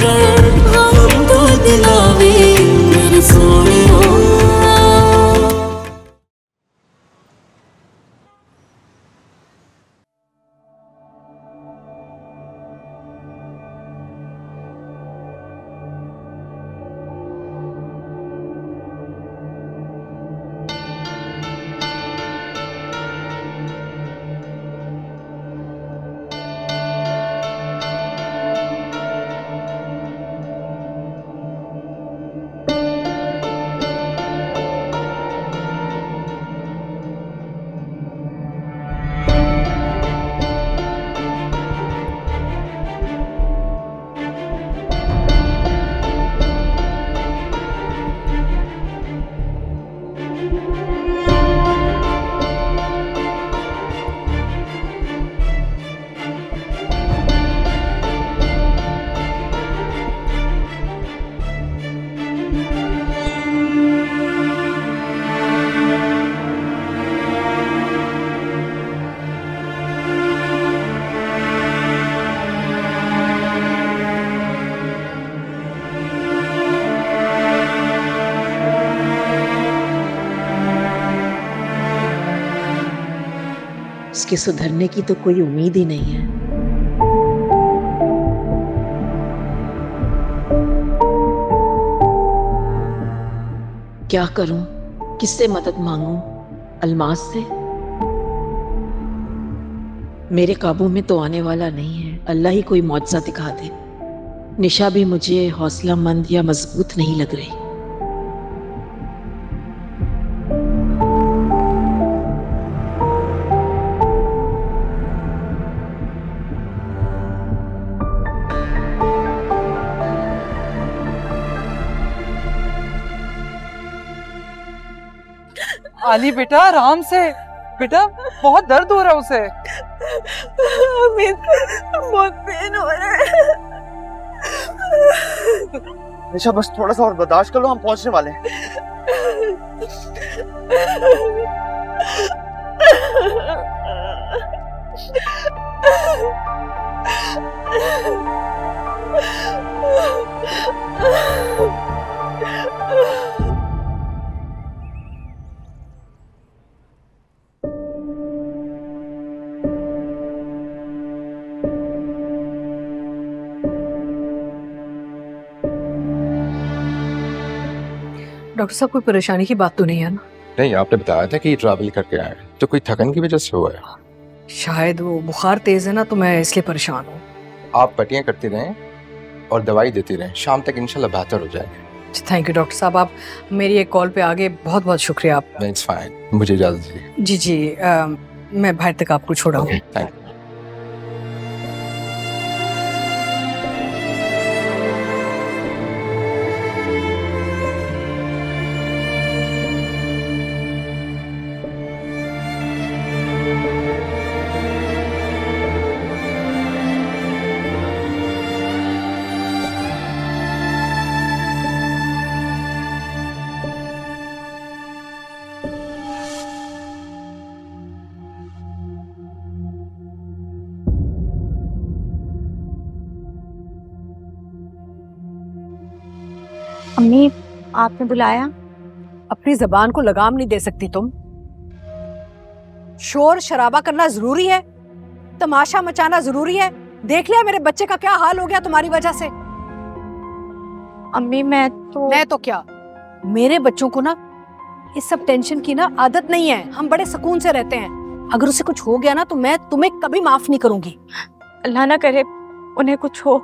कर उसके सुधरने की तो कोई उम्मीद ही नहीं है। क्या करूँ? किससे मदद मांगूं? अलमास से? मेरे काबू में तो आने वाला नहीं है। अल्लाह ही कोई मुआवजा दिखा दे। निशा भी मुझे हौसला मंद या मज़बूत नहीं लग रही। आली बेटा आराम से। बेटा बहुत दर्द हो रहा है उसे। अमित बहुत पेन हो रहा है। निशा बस थोड़ा सा और बर्दाश्त कर लो हम पहुँचने वाले हैं। डॉक्टर साहब कोई परेशानी की बात तो नहीं है ना? नहीं आपने बताया था कि ट्रैवल करके आए तो कोई थकन की वजह से हुआ है? शायद वो बुखार तेज है ना तो मैं इसलिए परेशान हूँ। आप पट्टियाँ करती रहें और दवाई देती रहें। शाम तक इंशाल्लाह बेहतर हो जाएँगे। थैंक यू डॉक्टर साहब। आप मेरी एक कॉल पे आगे बहुत बहुत शुक्रिया आप इट्स फाइन मुझे इजाज़त दीजिए। जी जी अ, मैं बाहर तक आपको छोड़ाऊँगी। थैंक अम्मी आपने बुलाया। अपनी जबान को लगाम नहीं दे सकती तुम। शोर शराबा करना ज़रूरी है। तमाशा मचाना ज़रूरी है। देख लिया मेरे बच्चे का क्या हाल हो गया तुम्हारी वजह से। अम्मी मैं तो मैं तो क्या? मेरे बच्चों को ना इस सब टेंशन की ना आदत नहीं है। हम बड़े सुकून से रहते हैं। अगर उसे कुछ हो गया ना तो मैं तुम्हें कभी माफ़ नहीं करूँगी। अल्लाह ना करे उन्हें कुछ हो।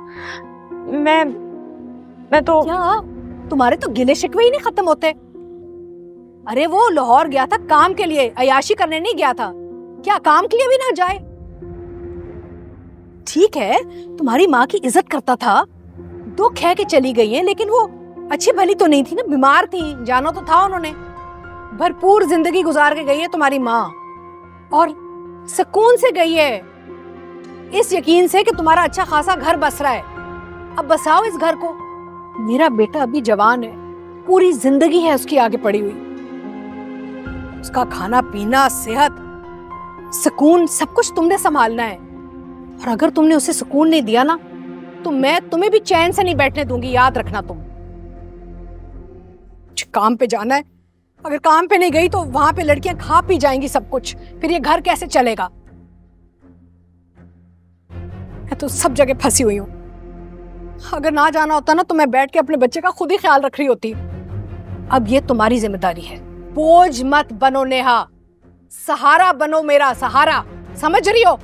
मैं मैं तो क्या? तुम्हारे तो गिले शिकवे ही नहीं खत्म होते। अरे वो लाहौर गया था काम के लिए, अयाशी करने नहीं गया था। क्या काम के लिए भी ना जाए? ठीक है, तुम्हारी माँ की इज़्ज़त करता था। दुख है कि चली गई है, लेकिन वो अच्छी भली तो नहीं थी ना, बीमार थी। जानो तो था उन्होंने। भरपूर ज़िंदगी गुजार के गई है तुम्हारी माँ। और सुकून से गई है। इस यकीन से कि तुम्हारा अच्छा खासा घर बस रहा है। अब बसाओ इस घर को। मेरा बेटा अभी जवान है। पूरी ज़िंदगी है उसकी आगे पड़ी हुई। उसका खाना, पीना, सेहत, सुकून, सब कुछ तुमने संभालना है। और अगर तुमने उसे सुकून नहीं दिया ना तो मैं तुम्हें भी चैन से नहीं बैठने दूँगी, याद रखना तुम। काम पे जाना है। अगर काम पे नहीं गई तो वहाँ पे लड़कियाँ खा पी जाएँगी सब कुछ। फिर ये घर कैसे चलेगा? मैं तो सब जगह फंसी हुई हूँ। अगर ना जाना होता ना तो मैं बैठ के अपने बच्चे का खुद ही ख्याल रख रही होती। अब ये तुम्हारी ज़िम्मेदारी है। बोझ मत बनो, नेहा। सहारा बनो मेरा, सहारा। समझ रही हो?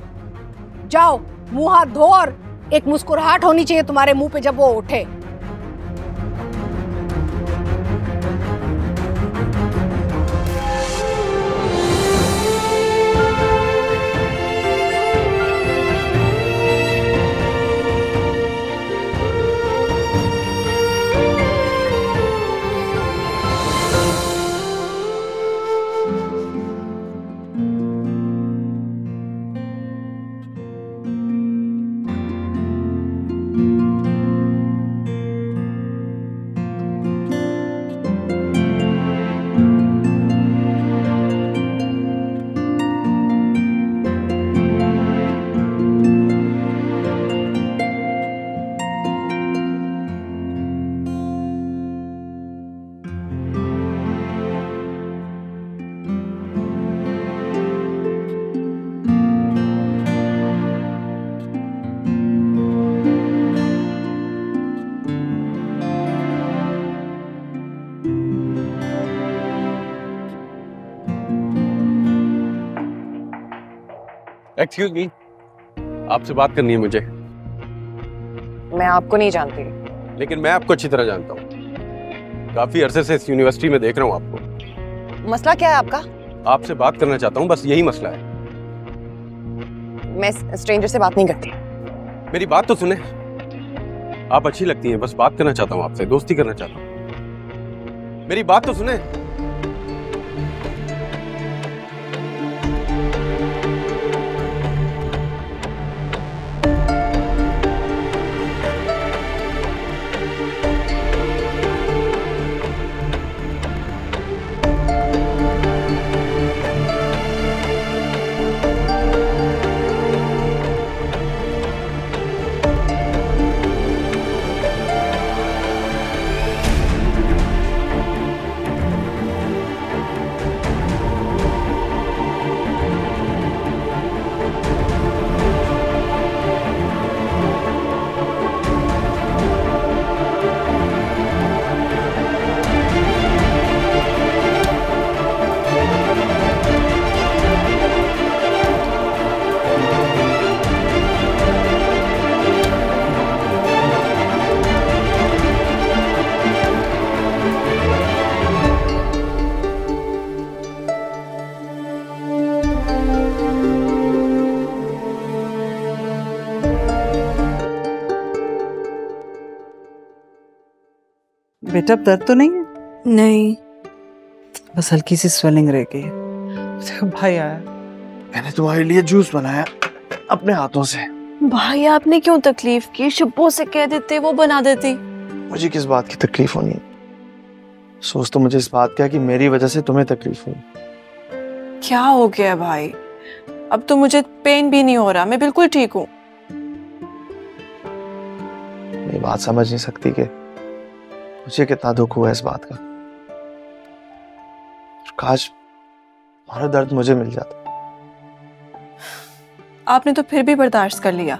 जाओ, मुँह हाथ धो और एक मुस्कुराहट होनी चाहिए तुम्हारे मुँह पे जब वो उठे। एक्सक्यूज मी आपसे बात करनी है मुझे। मैं आपको नहीं जानती। लेकिन मैं आपको अच्छी तरह जानता हूँ। काफ़ी अरसे से इस यूनिवर्सिटी में देख रहा हूँ आपको। मसला क्या है आपका? आपसे बात करना चाहता हूँ बस यही मसला है। मैं स्ट्रेंजर से बात नहीं करती। मेरी बात तो सुने। आप अच्छी लगती हैं बस बात करना चाहता हूँ आपसे दोस्ती करना चाहता हूँ। मेरी बात तो सुने। बेटा अब दर्द तो नहीं है? नहीं। बस हल्की सी स्वेलिंग रह गई है। भाई आया मैंने तुम्हारे लिए जूस बनाया अपने हाथों से। भाई आपने क्यों तकलीफ़ की? शब्बों से कह देते वो बना देती। मुझे किस बात की तकलीफ़ होनी है? सोच तो मुझे इस बात का कि मेरी वजह से तुम्हें तकलीफ़ हुई। क्या हो गया भाई? अब तो मुझे पेन भी नहीं हो रहा मैं बिल्कुल ठीक हूँ। ये बात समझ नहीं सकती कि मुझे कितना दुख हुआ इस बात का। काश तुम्हारा दर्द मुझे मिल जाता। आपने तो फिर भी बर्दाश्त कर लिया।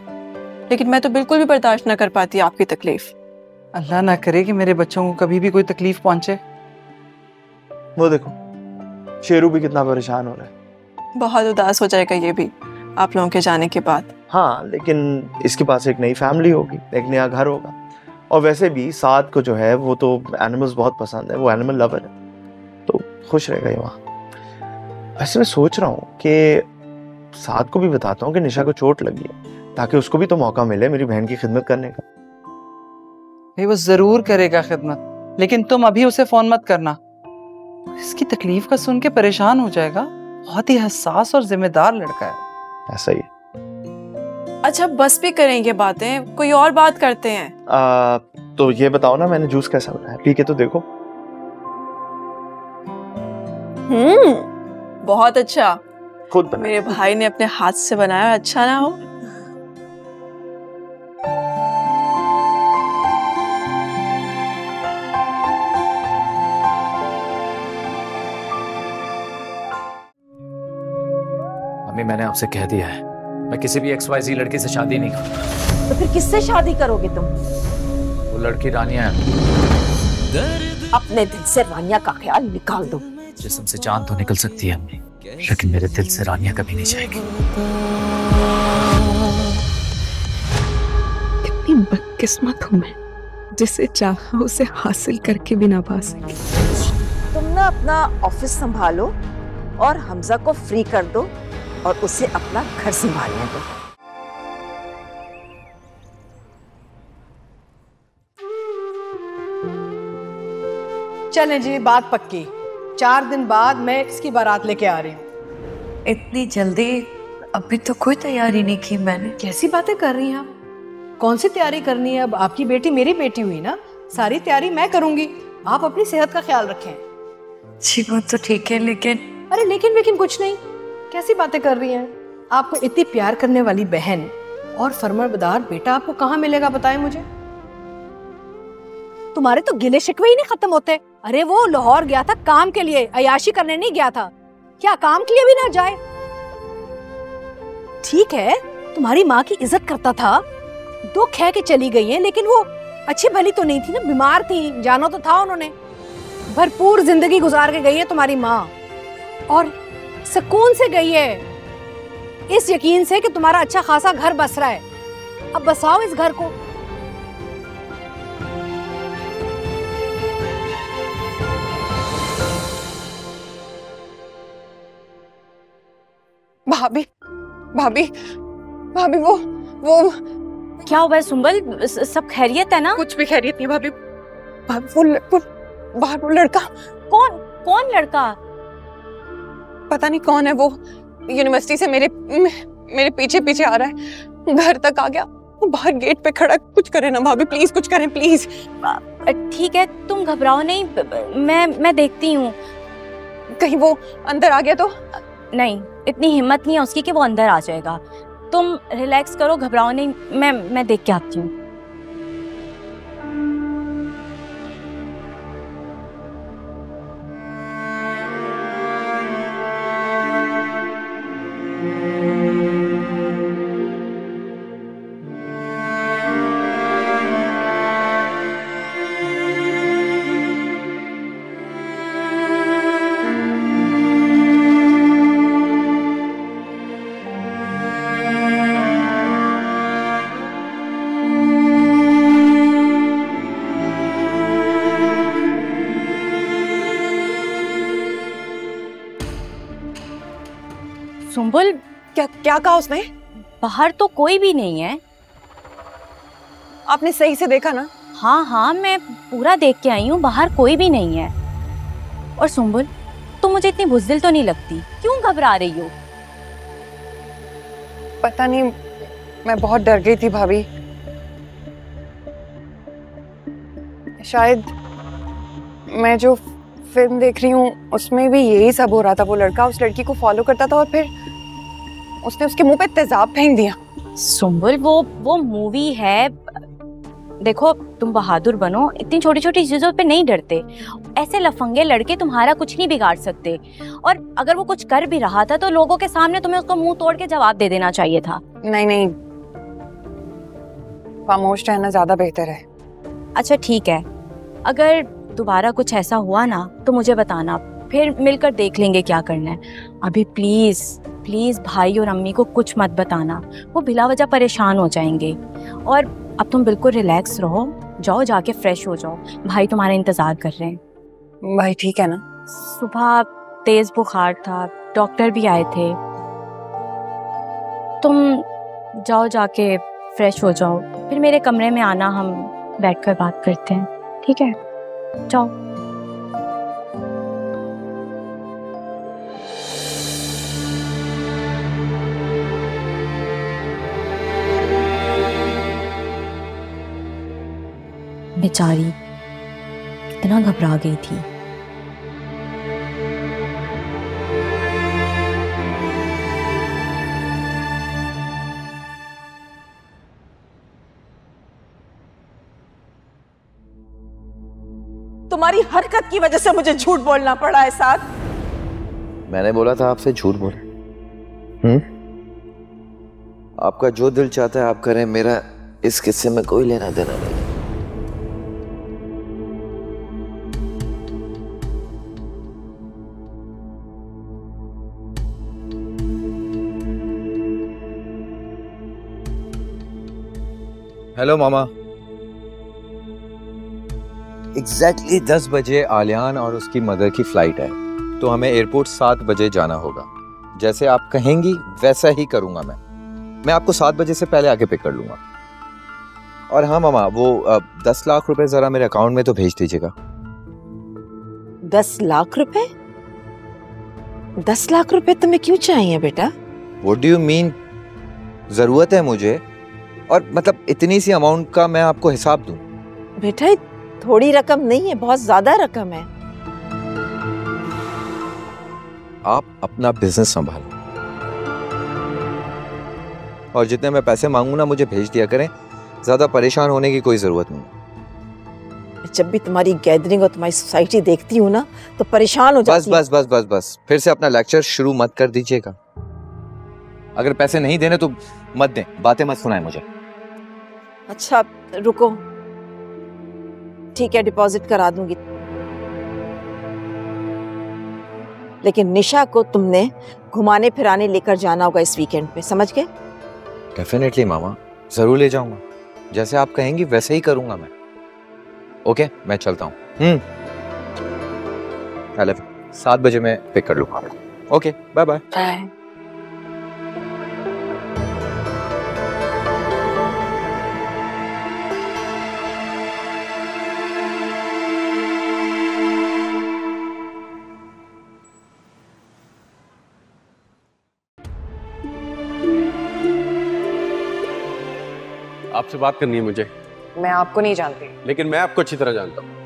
लेकिन मैं तो बिल्कुल भी बर्दाश्त ना कर पाती आपकी तकलीफ़। अल्लाह ना करे कि मेरे बच्चों को कभी भी कोई तकलीफ़ पहुँचे। वो देखो शेरू भी कितना परेशान हो रहा है। बहुत उदास हो जाएगा ये भी आप लोगों के जाने के बाद। हाँ लेकिन इसके पास एक नई फैमिली होगी एक नया घर होगा। और वैसे भी साथ को जो है वो तो एनिमल्स बहुत पसंद है वो एनिमल लवर है तो खुश रहेगा ये वहाँ। वैसे मैं सोच रहा हूँ कि साद को भी बताता हूँ कि निशा को चोट लगी है ताकि उसको भी तो मौका मिले मेरी बहन की खिदमत करने का। भाई वो ज़रूर करेगा खिदमत लेकिन तुम अभी उसे फ़ोन मत करना। इसकी तकलीफ़ का सुन के परेशान हो जाएगा। बहुत ही हसास और जिम्मेदार लड़का है। ऐसा ही है। अच्छा बस पे करेंगे बातें कोई और बात करते हैं? आ, तो ये बताओ ना मैंने जूस कैसा बनाया? पी के तो देखो। हम्म बहुत अच्छा। खुद बनाया। मेरे भाई ने अपने हाथ से बनाया अच्छा ना हो। मैंने आपसे कह दिया है। मैं किसी भी एक्स वाई जी लड़की से शादी नहीं करूँ तो फिर किससे शादी करोगे तुम? वो लड़की रानिया है। अपने दिल से रानिया का ख्याल निकाल दो। जिसम से जान तो निकल सकती है अम्मी लेकिन मेरे दिल से रानिया कभी नहीं जाएगी। कितनी बदकिस्मत हूँ मैं जिसे चाहा उसे हासिल करके भी ना पा सकी। तुम ना अपना ऑफ़िस संभालो और हमजा को फ्री कर दो। और उसे अपना घर संभालने दो। चलें जी बात पक्की। चार दिन बाद मैं इसकी बारात लेके आ रही हूँ। इतनी जल्दी? अभी तो कोई तैयारी नहीं की मैंने। कैसी बातें कर रही हैं आप? कौन सी तैयारी करनी है? अब आपकी बेटी मेरी बेटी हुई ना? सारी तैयारी मैं करूँगी। आप अपनी सेहत का ख्याल रखें। जी वो तो ठीक है लेकिन अरे लेकिन लेकिन कुछ नहीं। कैसी बातें कर रही हैं? आपको इतनी प्यार करने वाली बहन और फरमाबदार बेटा आपको कहाँ मिलेगा, बताएँ मुझे? तुम्हारे तो गिले शिकवे ही नहीं खत्म होते। अरे वो लाहौर गया था काम के लिए, अयाशी करने नहीं गया था। क्या काम के लिए भी ना जाए? ठीक है, तुम्हारी माँ की इज़्ज़त करता था। दुख है कि चली गई है, लेकिन वो अच्छी भली तो नहीं थी ना, बीमार थी। जाना तो था उन्होंने। भरपूर ज़िंदगी गुजार के गई है तुम्हारी माँ। और सुकून से गई है। इस यकीन से कि तुम्हारा अच्छा खासा घर बस रहा है। अब बसाओ इस घर को। भाभी भाभी भाभी वो वो। क्या हुआ है सुंबल? सब खैरियत है ना? कुछ भी खैरियत नहीं भाभी। भाभी वो, वो बाहर वो लड़का। कौन कौन लड़का? पता नहीं कौन है वो। यूनिवर्सिटी से मेरे मेरे पीछे पीछे आ रहा है। घर तक आ गया। वो बाहर गेट पे खड़ा। कुछ करे ना भाभी प्लीज़ कुछ करें प्लीज़ ठीक है तुम घबराओ नहीं। मैं मैं देखती हूँ। कहीं वो अंदर आ गया तो? नहीं इतनी हिम्मत नहीं है उसकी कि वो अंदर आ जाएगा। तुम रिलैक्स करो घबराओ नहीं। मैं मैं देख के आती हूँ। सुंबुल क्या क्या कहा उसने? बाहर तो कोई भी नहीं है। आपने सही से देखा ना? हाँ हाँ मैं पूरा देख के आई हूँ बाहर कोई भी नहीं है। और सुंबुल तुम मुझे इतनी बुजदिल तो नहीं लगती? क्यों घबरा रही हो? पता नहीं मैं बहुत डर गई थी भाभी। शायद मैं जो फ़िल्म देख रही हूँ उसमें भी यही सब हो रहा था वो लड़का उस लड़की को फॉलो करता था और फिर उसने उसके मुँह पे तेजाब फेंक दिया। सुंबुल वो वो मूवी है देखो तुम बहादुर बनो इतनी छोटी छोटी चीज़ों पे नहीं डरते। ऐसे लफंगे लड़के तुम्हारा कुछ नहीं बिगाड़ सकते। और अगर वो कुछ कर भी रहा था तो लोगों के सामने तुम्हें उसको मुँह तोड़ के जवाब दे देना चाहिए था। नहीं नहीं। खामोश रहना ज़्यादा बेहतर है। अच्छा ठीक है। अगर दोबारा कुछ ऐसा हुआ ना तो मुझे बताना। फिर मिलकर देख लेंगे क्या करना है। अभी प्लीज़ प्लीज़ भाई और अम्मी को कुछ मत बताना। वो बिला वजह परेशान हो जाएँगे। और अब तुम बिल्कुल रिलैक्स रहो। जाओ जाके फ्रेश हो जाओ। भाई तुम्हारा इंतज़ार कर रहे हैं। भाई ठीक है ना? सुबह तेज बुखार था। डॉक्टर भी आए थे। तुम जाओ जाके फ्रेश हो जाओ। फिर मेरे कमरे में आना हम बैठकर बात करते हैं। ठीक है? जाओ। बेचारी कितना घबरा गई थी। तुम्हारी हरकत की वजह से मुझे झूठ बोलना पड़ा है साथ। मैंने बोला था आपसे झूठ बोले। हम्म? आपका जो दिल चाहता है आप करें मेरा इस किस्से में कोई लेना देना नहीं। हेलो मामा एग्जैक्टली दस बजे आलियान और उसकी मदर की फ़्लाइट है। तो हमें एयरपोर्ट सात बजे जाना होगा। जैसे आप कहेंगी वैसा ही करूँगा मैं। मैं आपको सात बजे से पहले आके पिक कर लूँगा। और हाँ मामा वो दस लाख रुपए जरा मेरे अकाउंट में तो भेज दीजिएगा। दस लाख रुपए? दस लाख रुपए तुम्हें क्यों चाहिए बेटा? व्हाट डू यू मीन ज़रूरत है मुझे। और मतलब इतनी सी अमाउंट का मैं आपको हिसाब दूँ। बेटा थोड़ी रकम नहीं है बहुत ज़्यादा रकम है। आप अपना बिज़नेस संभालो। और जितने मैं पैसे मांगू ना मुझे भेज दिया करें। ज़्यादा परेशान होने की कोई ज़रूरत नहीं जब भी तुम्हारी गैदरिंग और तुम्हारी सोसाइटी देखती हूँ ना तो परेशान हो बस जाती हूँ। बस बस बस बस। फिर से अपना लेक्चर शुरू मत कर दीजिएगा। अगर पैसे नहीं देने तो मत दें। बातें मत सुनाएँ मुझे। अच्छा रुको। ठीक है डिपॉजिट करा दूँगी। लेकिन निशा को तुमने घुमाने फिराने लेकर जाना होगा इस वीकेंड पे समझ गए? डेफिनेटली मामा। ज़रूर ले जाऊँगा। जैसे आप कहेंगी वैसे ही करूँगा मैं। ओके मैं चलता हूँ। हम्म। सात बजे मैं पिक कर लूँगा। ओके बाय बाय बाय आपसे बात करनी है मुझे। मैं आपको नहीं जानती। लेकिन मैं आपको अच्छी तरह जानता हूँ।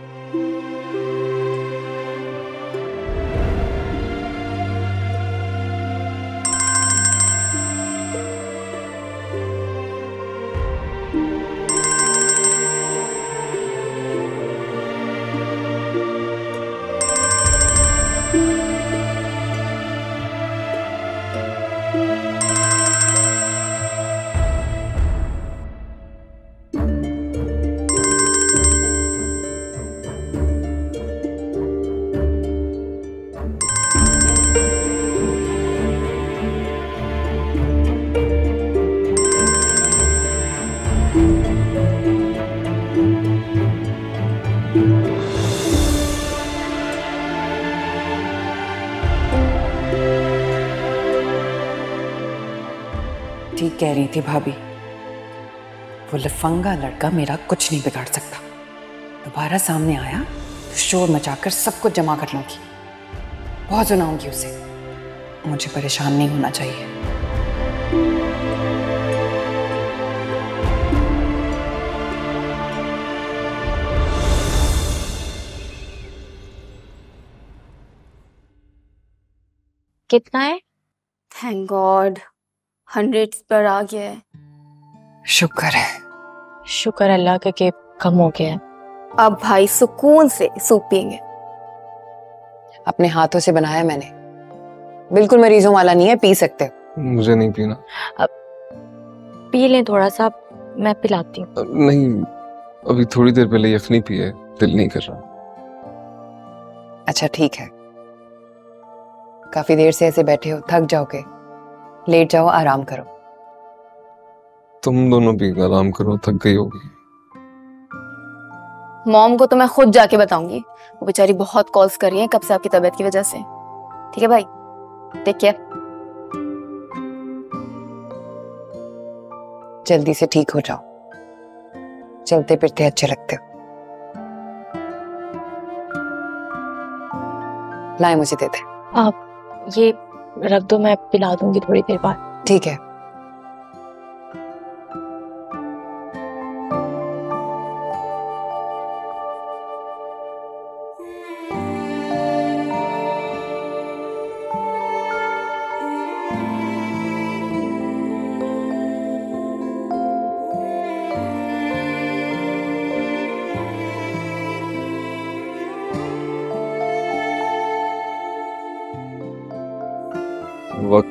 ठीक कह रही थी भाभी। वो लफंगा लड़का मेरा कुछ नहीं बिगाड़ सकता। दोबारा सामने आया तो शोर मचाकर सब कुछ जमा कर लूँगी। बहुत सुनाऊँगी उसे। मुझे परेशान नहीं होना चाहिए। कितना है? थैंक गॉड हंड्रेड पर आ गया है। शुक्र है। शुक्र अल्लाह का कि कम हो गया है। अब भाई सुकून से सूप पियेंगे अपने हाथों से बनाया मैंने। बिल्कुल मरीजों वाला नहीं है पी सकते हो। मुझे नहीं पीना। अब पी लें थोड़ा सा मैं पिलाती हूँ। नहीं अभी थोड़ी देर पहले यखनी पी है दिल नहीं कर रहा। अच्छा ठीक है। काफ़ी देर से ऐसे बैठे हो थक जाओगे। लेट जाओ आराम करो। तुम दोनों भी आराम करो थक गई होगी। मॉम को तो मैं खुद जाके बताऊँगी। वो बेचारी बहुत कॉल्स कर रही है कब से आपकी तबीयत की वजह से। ठीक है भाई? टेक केयर जल्दी से ठीक हो जाओ। चलते फिरते अच्छे लगते हो। लाए मुझे दे दे। आप ये रख दो मैं पिला दूँगी थोड़ी देर बाद। ठीक है।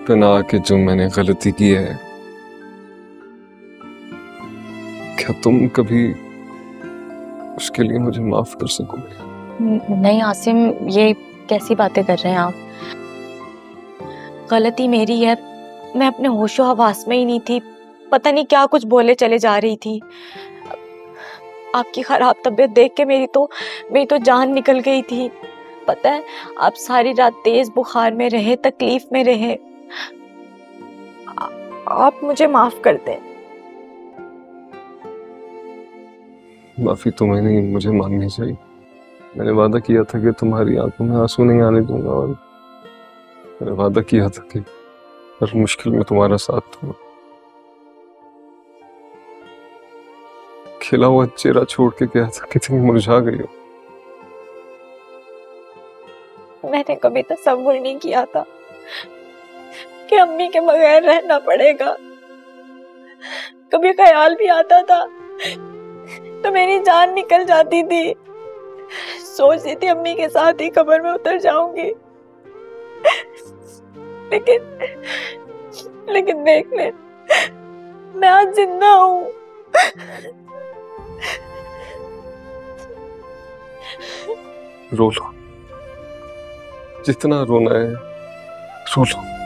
पे ना आके जो मैंने गलती की है। क्या तुम कभी उसके लिए मुझे माफ़ कर सकोगे? नहीं, आसिम, ये कैसी बातें कर रहे हैं आप? गलती मेरी है, मैं अपने होशो हवास में ही नहीं थी। पता नहीं क्या कुछ बोले चले जा रही थी। आपकी खराब तबीयत देख के मेरी तो मेरी तो जान निकल गई थी। पता है, आप सारी रात तेज बुखार में रहे, तकलीफ़ में रहे। आ- आप मुझे माफ़ कर दें। माफ़ी तुम्हें नहीं मुझे माननी चाहिए। मैंने वादा किया था कि तुम्हारी आँखों में आँसू नहीं आने दूँगा और मैंने वादा किया था कि हर मुश्किल में तुम्हारा साथ दूँगा। खिला हुआ चेहरा छोड़ के गया था कितनी मुरझा गई हो। मैंने कभी तस्वुर नहीं किया था। कि अम्मी के बगैर रहना पड़ेगा। कभी ख्याल भी आता था तो मेरी जान निकल जाती थी। सोचती थी अम्मी के साथ ही कब्र में उतर जाऊँगी। लेकिन लेकिन देख ले, मैं आज ज़िंदा हूँ। रो लो। जितना रोना है रो लो।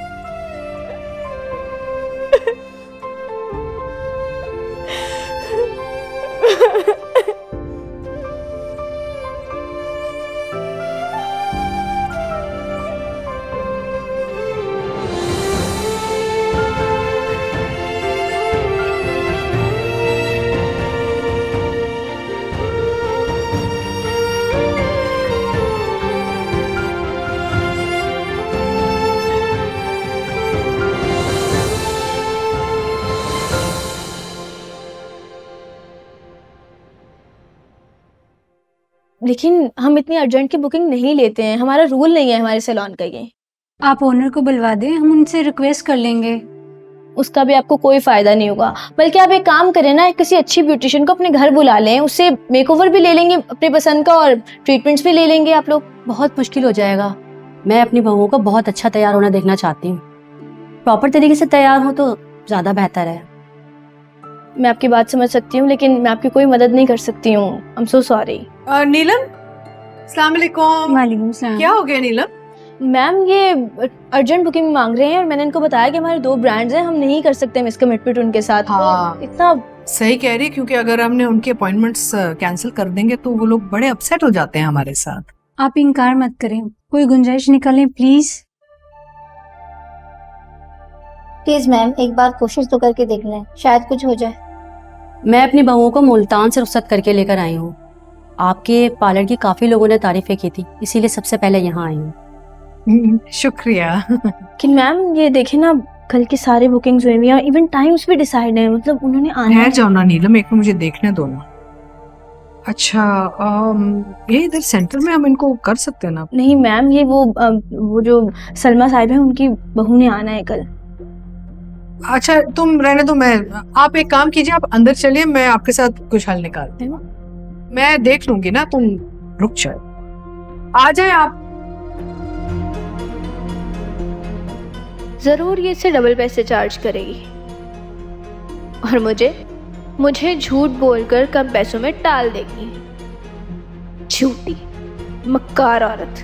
लेकिन हम इतनी अर्जेंट की बुकिंग नहीं लेते हैं। हमारा रूल नहीं है हमारे सैलॉन का ये। आप ओनर को बुलवा दें हम उनसे रिक्वेस्ट कर लेंगे। उसका भी आपको कोई फ़ायदा नहीं होगा। बल्कि आप एक काम करें ना किसी अच्छी ब्यूटिशियन को अपने घर बुला लें उससे मेकओवर भी ले लेंगे अपने पसंद का और ट्रीटमेंट्स भी ले लेंगे आप लोग। बहुत मुश्किल हो जाएगा। मैं अपनी बहुओं को बहुत अच्छा तैयार होना देखना चाहती हूँ। प्रॉपर तरीके से तैयार हो तो ज़्यादा बेहतर है। मैं आपकी बात समझ सकती हूँ लेकिन मैं आपकी कोई मदद नहीं कर सकती हूँ। I am so sorry Neelam? सलाम। क्या हो गया नीलम? मैम ये अर्जेंट बुकिंग मांग रहे हैं और मैंने इनको बताया कि हमारे दो ब्रांड्स हैं हम नहीं कर सकते मिस कमिटमेंट उनके साथ। हाँ। इतना सही कह रही है क्योंकि अगर हमने उनके अपॉइंटमेंट्स कैंसिल कर देंगे तो वो लोग बड़े अपसेट हो जाते हैं हमारे साथ। आप इनकार मत करें। कोई गुंजाइश निकालें प्लीज़ प्लीज़ मैम एक बार कोशिश तो करके देख लें शायद कुछ हो जाए। मैं अपनी बहुओं को मुल्तान से रुखसत करके लेकर आई हूँ। आपके पार्लर की काफ़ी लोगों ने तारीफें की थी इसीलिए सबसे पहले यहाँ आई हूँ। शुक्रिया। लेकिन मैम ये देखे ना कल की सारी बुकिंग्स हुई हुई हैं इवन टाइम्स भी डिसाइड है मतलब उन्होंने आना है जाओ ना नीलम एक मुझे देखने दो ना। अच्छा ये इधर सेंटर में हम इनको कर सकते हैं ना? नहीं मैम ये वो वो जो सलमा साहिब है उनकी बहू ने आना है कल। अच्छा तुम रहने दो मैं आप एक काम कीजिए आप अंदर चलिए मैं आपके साथ कुछ हल निकालती हूँ। मैं देख लूँगी ना तुम रुक जाओ। आ जाए आप। ज़रूर ये इसे डबल पैसे चार्ज करेगी। और मुझे मुझे झूठ बोलकर कम पैसों में टाल देगी। झूठी मक्कार औरत।